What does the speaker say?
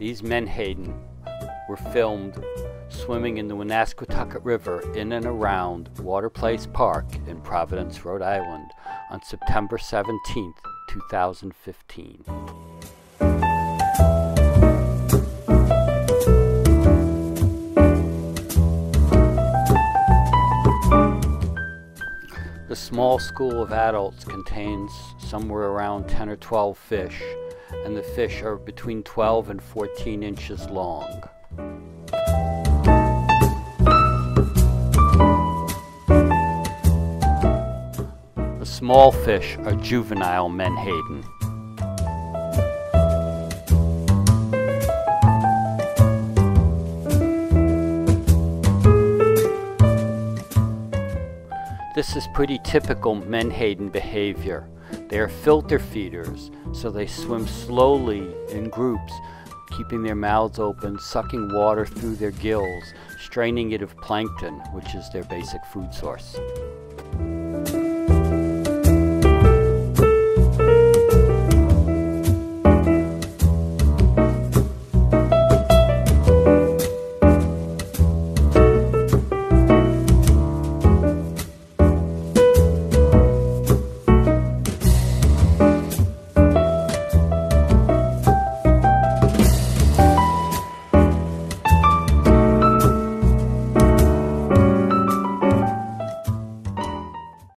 These menhaden were filmed swimming in the Woonasquatucket River in and around Waterplace Park in Providence, Rhode Island on September 17, 2015. The small school of adults contains somewhere around 10 or 12 fish, and the fish are between 12 and 14 inches long. The small fish are juvenile menhaden. This is pretty typical menhaden behavior. They are filter feeders, so they swim slowly in groups, keeping their mouths open, sucking water through their gills, straining it of plankton, which is their basic food source.